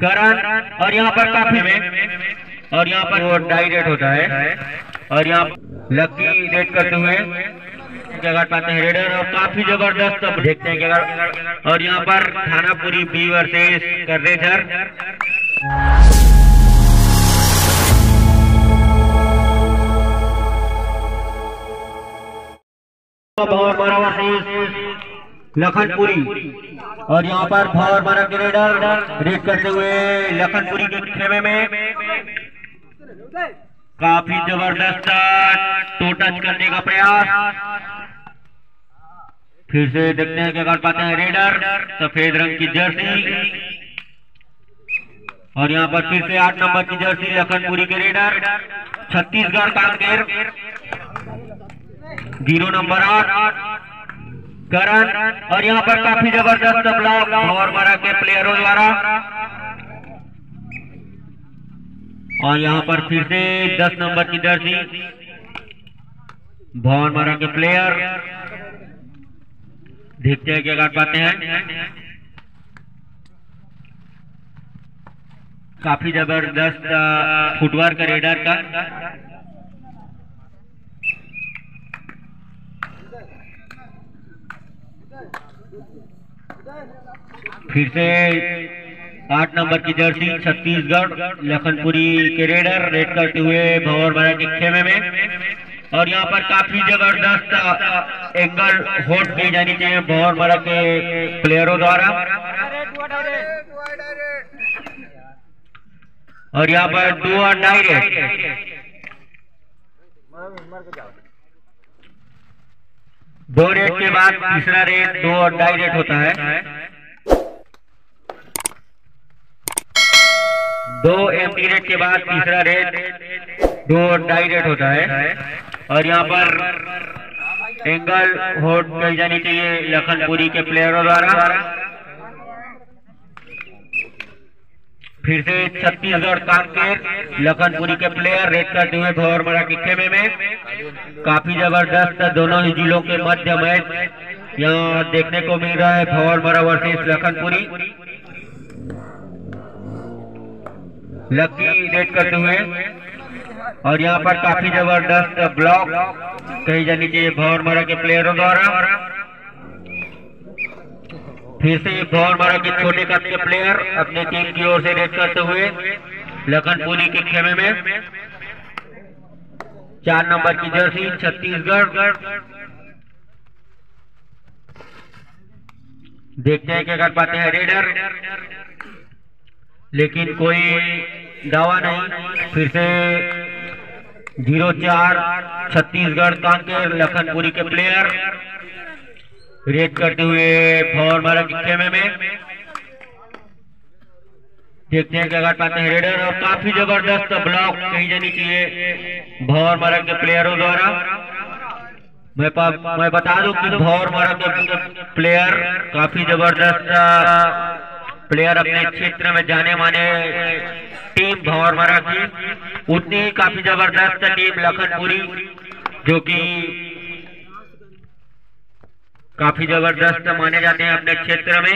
करण और यहाँ पर काफ़ी में, और यहाँ पर वो डाई रेट होता है, और यहाँ लकी रेट करते हुए कर पाते हैं रेडर, और काफ़ी ज़बरदस्त अब देखते हैं क्या और यहाँ पर थानापुरी बी वर्सेस कर्रेझर लखनपुरी। और यहाँ पर भौर मारा के रेडर रेड करते हुए लखनपुरी के खेमे में काफ़ी ज़बरदस्त टो टच करने का प्रयास। फिर से देखते हैं कर पाते हैं रेडर, सफ़ेद रंग की जर्सी। और यहाँ पर फिर से आठ नंबर की जर्सी लखनपुरी के raider, Chhattisgarh Kanker zero number आठ। करण और यहाँ पर काफ़ी ज़बरदस्त ब्लॉक और मारा के प्लेयरों द्वारा। और यहाँ पर फिर से दस नंबर की जर्सी। भवन मारा के प्लेयर देखते हैं क्या काट पाते हैं। काफ़ी ज़बरदस्त फुटवर्क रेडर का। फिर से आठ नंबर की जर्सी, छत्तीसगढ़, लखनपुरी के रेडर, रेड करते हुए भंवर मारा के खेमे में। और यहाँ पर काफ़ी ज़बरदस्त एंगल होट की जानी चाहिए भंवर मारा के प्लेयरों द्वारा। और यहाँ पर दो और डायरेक्ट दो रेट के बाद तीसरा रेट दो और ढाई रेट होता है। दो एम रेट के बाद तीसरा रेट दो और ढाई रेट होता है। और यहाँ पर एंगल होल्ड मिल जानी चाहिए लखनपुरी के प्लेयरों द्वारा। फिर से छत्तीसगढ़ कांकेर, लखनपुरी के प्लेयर रेड करते हुए भवर मरा के खेमे में। काफ़ी ज़बरदस्त दोनों ही जिलों के मध्य मैच यहाँ देखने को मिल रहा है भवर मरा वर्सेस लखनपुरी। लकी रेड करते हुए और यहाँ पर काफ़ी ज़बरदस्त ब्लॉक कही जानी चाहिए भवर मरा के प्लेयरों द्वारा। फिर से भवन मारा के छोटे कद के प्लेयर अपने टीम की ओर से रेड करते हुए लखनपुरी के खेमे में। चार नंबर की जर्सी छत्तीसगढ़। देखते हैं क्या कर पाते हैं रेडर लेकिन कोई दावा नहीं। फिर से ज़ीरो चार, छत्तीसगढ़ कांकेर लखनपुरी के प्लेयर रेड करते हुए भवर मारा के खेमे में। देखते हैं क्या पाते हैं रेडर, और काफ़ी ज़बरदस्त ब्लॉक कही जानी चाहिए भवर मारा के प्लेयरों द्वारा। मैं मैं बता दूँ कि भवर मारा के प्लेयर काफ़ी ज़बरदस्त, प्लेयर अपने क्षेत्र में जाने माने टीम भवर मारा की। उतनी ही काफ़ी ज़बरदस्त टीम लखनपुरी, जो कि काफ़ी ज़बरदस्त माने जाते हैं अपने क्षेत्र में।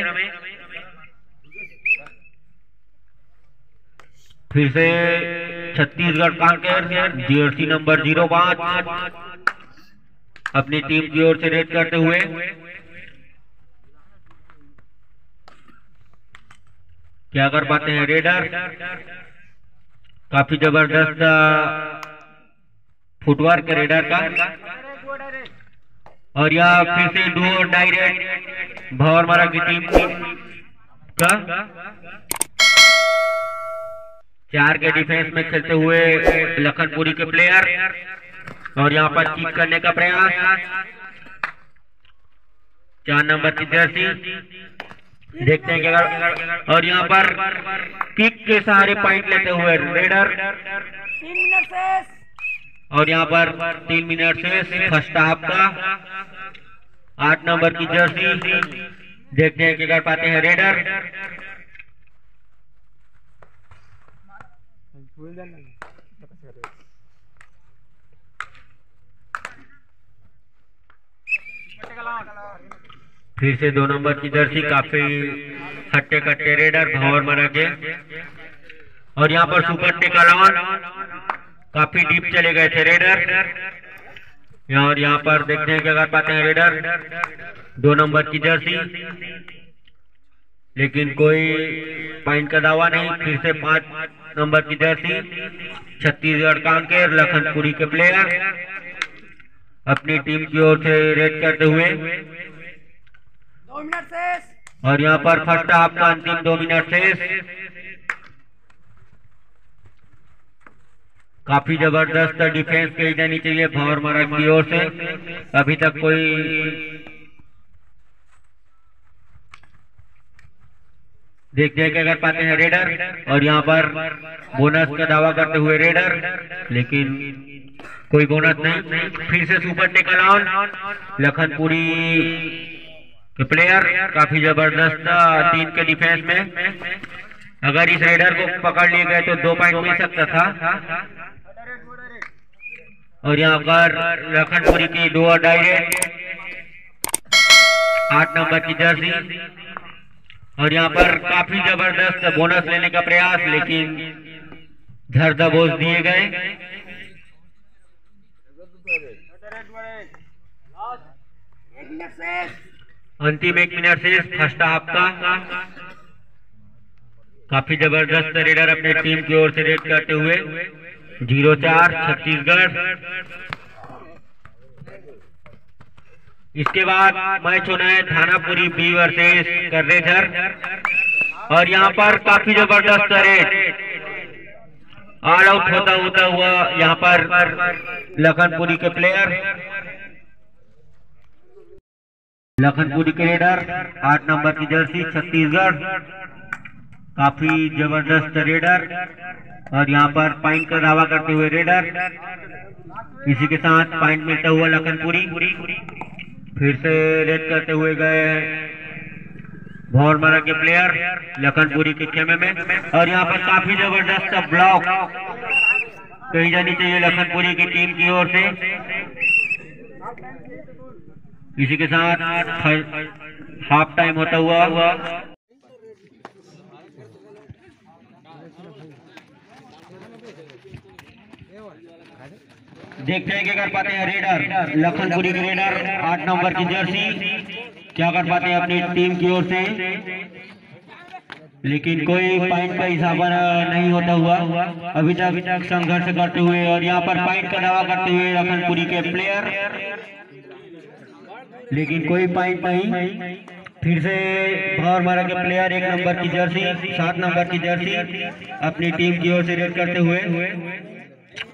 फिर से Chhattisgarh Kanker GRC number zero पाँच। अपनी टीम की ओर से रेड करते हुए। क्या कर पाते हैं रेडर काफ़ी ज़बरदस्त फुटवर्क रेडर का। और यह फिर से दो डायरेक्ट भवर मारा की टीम का। चार के डिफेंस में खेलते हुए लखनपुरी के प्लेयर और यहाँ पर चीट करने का प्रयास। चार नंबर की जर्सी देखते हैं क्या और यहाँ पर किक के सहारे पॉइंट लेते हुए रेडर और यहाँ पर तीन मिनट से फ़र्स्ट हाफ़ का आठ नंबर की जर्सी देखते हैं क्या कर पाते हैं रेडर। फिर से दो नंबर की जर्सी, काफ़ी हट्टे कट्टे रेडर, भंवर मना के। और यहाँ पर सुपर टेकल ऑन काफ़ी डीप चले गए थे रेडर यहाँ और यहाँ पर देखते हैं क्या कर पाते हैं रेडर दो नंबर की जर्सी। लेकिन कोई पॉइंट का दावा नहीं फिर से पाँच नंबर की जर्सी। छत्तीसगढ़ कांकेर लखनपुरी के प्लेयर अपनी टीम की ओर से रेड करते हुए। और यहाँ पर फ़र्स्ट हाफ़ का अंतिम दो मिनट शेष। काफ़ी ज़बरदस्त डिफेंस कही जानी चाहिए भंवर मरक की ओर से। अभी तक कोई हैं क्या कर पाते हैं रेडर और यहाँ पर बोनस का दावा करते हुए रेडर लेकिन कोई बोनस नहीं। फिर से सुपर टेकल ऑन लखनपुरी के प्लेयर काफ़ी ज़बरदस्त तीन के डिफेंस में। अगर इस रेडर को पकड़ लिए गए तो दो पॉइंट मिल सकता था। और यहाँ पर लखनपुरी की दो डायरेक्ट आठ नंबर की जर्सी और यहाँ पर काफ़ी ज़बरदस्त बोनस लेने का प्रयास, लेकिन धर दबोच दिए गए। अंतिम एक मिनट से फ़र्स्ट हाफ़ का काफ़ी ज़बरदस्त रेडर अपने टीम की ओर से रेड करते हुए ज़ीरो चार, छत्तीसगढ़। इसके बाद मैच होना है थानापुरी बी वर्सेस कर्रेझर और यहाँ पर काफ़ी ज़बरदस्त रेड। ऑल आउट होता होता हुआ यहाँ पर लखनपुरी के प्लेयर लखनपुरी के रेडर आठ नंबर की जर्सी छत्तीसगढ़। काफ़ी ज़बरदस्त रेडर और यहाँ पर पॉइंट का दावा करते हुए रेडर इसी के साथ पॉइंट मिलता हुआ लखनपुरी। फिर से रेड करते हुए गए भौरमरा के प्लेयर लखनपुरी के खेमे में। और यहाँ पर काफ़ी ज़बरदस्त ब्लॉक कही जानी चाहिए लखनपुरी की टीम की ओर से। इसी के साथ हाफ़ टाइम होता हुआ देखते हैं क्या कर पाते हैं रेडर। लखनपुरी रेडर आठ नंबर की जर्सी क्या कर पाते हैं अपनी टीम की ओर से? लेकिन कोई पॉइंट का हिसाब नहीं होता हुआ। अभी तक संघर्ष करते हुए और यहाँ पर पॉइंट का दावा करते हुए लखनपुरी के प्लेयर लेकिन कोई पॉइंट नहीं। फिर से भौर मारा के प्लेयर एक नंबर की जर्सी सात नंबर की जर्सी अपनी टीम की ओर से रेड करते हुए।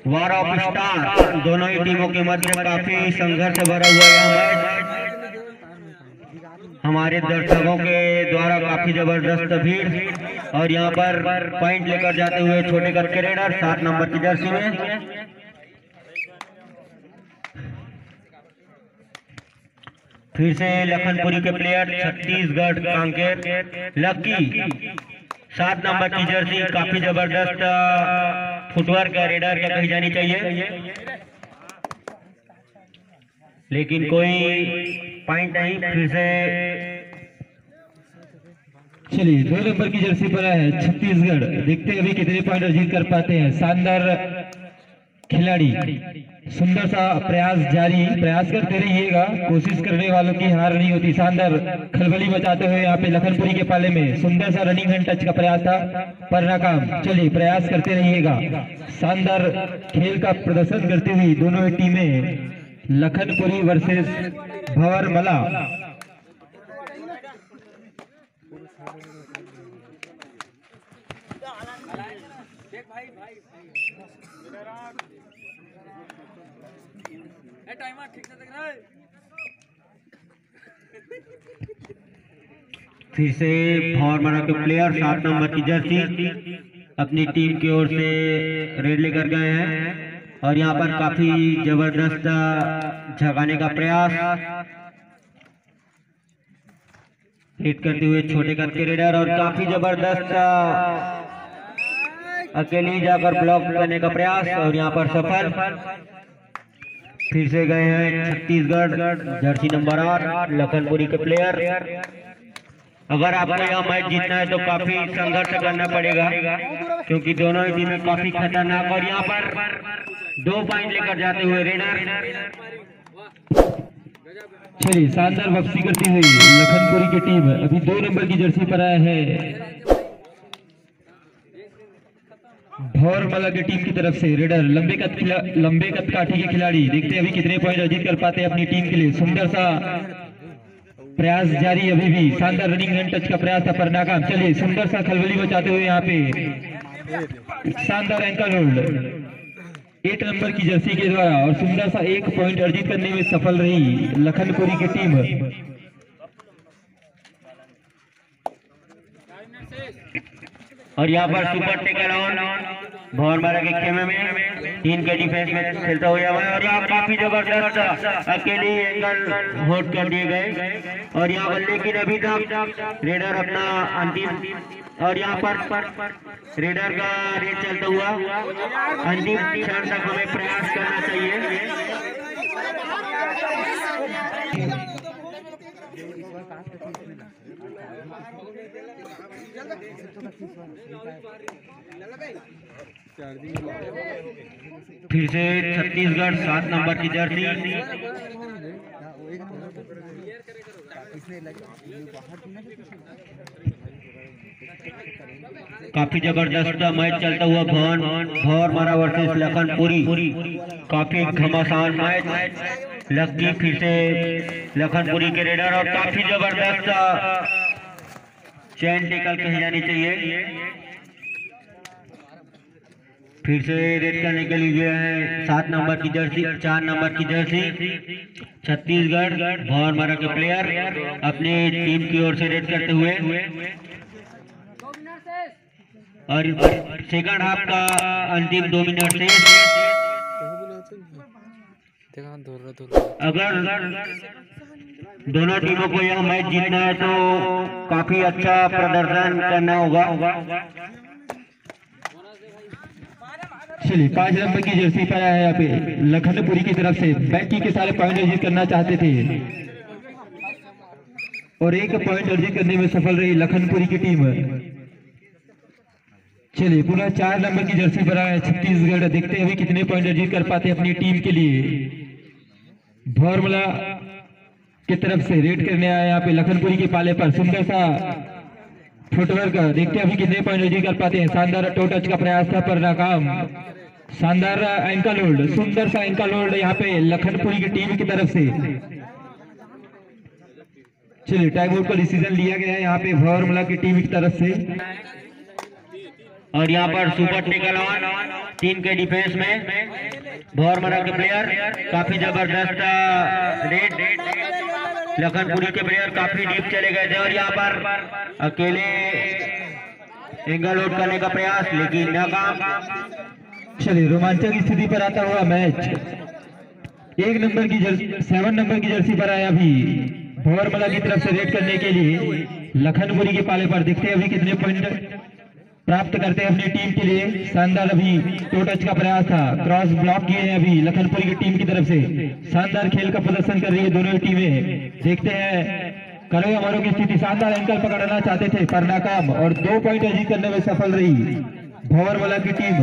वार ऑफ़ स्टार दोनों ही टीमों के मध्य काफ़ी संघर्ष भरा हुआ यह मैच हमारे दर्शकों के द्वारा काफ़ी ज़बरदस्त भीड़. और यहाँ पर पॉइंट लेकर जाते हुए छोटे करके रेडर सात नंबर की जर्सी में. फिर से लखनपुरी के प्लेयर छत्तीसगढ़ कांकेर लक्की सात नंबर की जर्सी, काफ़ी ज़बरदस्त फुटवर्क रेडर का कही जानी चाहिए। लेकिन कोई पॉइंट नहीं, फिर से चलिए, दो नंबर की जर्सी पर है छत्तीसगढ़। देखते हैं अभी कितने पॉइंट अर्जित कर पाते हैं। शानदार खिलाड़ी। सुंदर सा प्रयास जारी, प्रयास करते रहिएगा। कोशिश करने वालों की हार नहीं होती। शानदार खलबली मचाते हुए यहाँ पे लखनपुरी के पाले में सुंदर सा रनिंग हैंड टच का प्रयास था, पर नाकाम। चलिए प्रयास करते रहिएगा। शानदार खेल का प्रदर्शन करती हुई दोनों टीमें लखनपुरी वर्सेस भंवर मला टाइमर ठीक से देख रहा है। फिर से फॉर्मर के प्लेयर सात नंबर की जर्सी अपनी टीम की ओर से रेड लेकर गए हैं। और यहाँ पर काफ़ी ज़बरदस्त झगाने का प्रयास। हिट करते हुए छोटे करके रेडर और काफ़ी ज़बरदस्त अकेले जाकर ब्लॉक करने का प्रयास और यहाँ पर सफल। फिर से गए हैं छत्तीसगढ़, जर्सी नंबर आठ, लखनपुरी के प्लेयर अगर आपको यह मैच जीतना है तो काफ़ी संघर्ष करना पड़ेगा, क्योंकि दोनों ही टीमें काफ़ी खतरनाक और यहाँ पर दो पॉइंट लेकर जाते हुए रेडर चलिए शानदार वापसी करती हुई लखनपुरी की टीम अभी दो नंबर की जर्सी पर आया है। भौरमला की टीम की तरफ़ से रेडर लंबे कद लंबे कद काठी के खिलाड़ी देखते हैं अभी कितने पॉइंट अर्जित कर पाते हैं अपनी टीम के लिए। सुंदर सा प्रयास जारी अभी भी। शानदार रनिंग रन टच का प्रयास था पर नाकाम। चलिए, सुंदर सा खलबली बचाते हुए यहाँ पे शानदार एंकल होल्ड एट नंबर की जर्सी के द्वारा और सुंदर सा एक पॉइंट अर्जित करने में सफल रही लखनपुरी की टीम और यहाँ पर सुपर टेकल ऑन भवन बारह के खेमे में तीन के डिफेंस में खेलता हुआ है और यहाँ काफ़ी ज़बरदस्त अकेले एंगल होल्ड कर दिए गए। और यहाँ पर लेकिन अभी तक रेडर अपना अंतिम और यहाँ पर रेडर का रेट चलता हुआ अंतिम क्षण तक हमें प्रयास करना चाहिए। फिर से छत्तीसगढ़ सात नंबर की जर्सी। काफ़ी ज़बरदस्त मैच चलता हुआ भवन भवर मारा वर्सेस लखनपुरी। काफ़ी घमासान मैच। लक्की फिर से लखनपुरी के रेडर और काफ़ी ज़बरदस्त चैन टेकल कही जानी चाहिए। फिर से रेड करने के लिए है। सात नंबर की जर्सी चार नंबर की जर्सी। छत्तीसगढ़ भवन मारा के प्लेयर अपने टीम की ओर से रेड करते हुए। और सेकंड हाफ़ का अंतिम दो मिनट से धोरा अगर दोनों टीमों को यह मैच जीतना है तो काफ़ी अच्छा प्रदर्शन करना होगा। चलिए, पाँच नंबर की जर्सी पर आया है यहाँ पे। लखनपुरी की तरफ़ से बैकी के सारे पॉइंट अर्जित करना चाहते थे। और एक पॉइंट अर्जित करने में सफल रही लखनपुरी की टीम। चलिए, पुनः चार नंबर की जर्सी पर आया है छत्तीसगढ़। देखते हैं कितने पॉइंट अर्जित कर पाते हैं अपनी टीम के लिए। भौरमला की तरफ़ से रेड करने आया यहाँ पे लखनपुरी के पाले पर। सुंदर सा फुटवर्क देखते अभी कितने पॉइंट अर्जित कर पाते हैं। शानदार टो टच का प्रयास था पर नाकाम। शानदार एंकल होल्ड सुंदर सा एंकल होल्ड यहाँ पे लखनपुरी की टीम की तरफ़ से। चलिए टाइम आउट का डिसीज़न लिया गया है यहाँ पे भौरमला की टीम की तरफ़ से। और यहाँ पर सुपर टेकल ऑन टीम के डिफेंस में भौरमरा के प्लेयर काफ़ी ज़बरदस्त रेड लखनपुरी के प्लेयर काफ़ी डीप चले गए थे और यहाँ पर अकेले एंगल आउट करने का प्रयास, लेकिन नाकाम। चलिए, रोमांचक स्थिति पर आता हुआ मैच। एक नंबर की जर्सी, सेवन नंबर की जर्सी पर आया अभी भंवरमला की तरफ़ से रेड करने के लिए। लखनपुरी के पाले पर देखते हैं अभी कितने पॉइंट प्राप्त करते हैं अपनी टीम के लिए। शानदार अभी टो टच का प्रयास था। क्रॉस ब्लॉक किए हैं अभी लखनपुरी की टीम की तरफ़ से। शानदार खेल का प्रदर्शन कर रही है दोनों टीमें। देखते हैं, करो या मरो की स्थिति। शानदार एंकल पकड़ना चाहते थे, पर नाकाम। और दो पॉइंट अर्जित करने में सफल रही भंवरमला की टीम।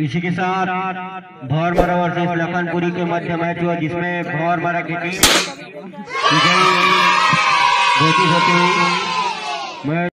इसी के साथ भौर भौरमरा वर्सेस लखनपुरी के मध्य मैच हुआ, जिसमें भौरमरा की टीम विजयी होती हुई।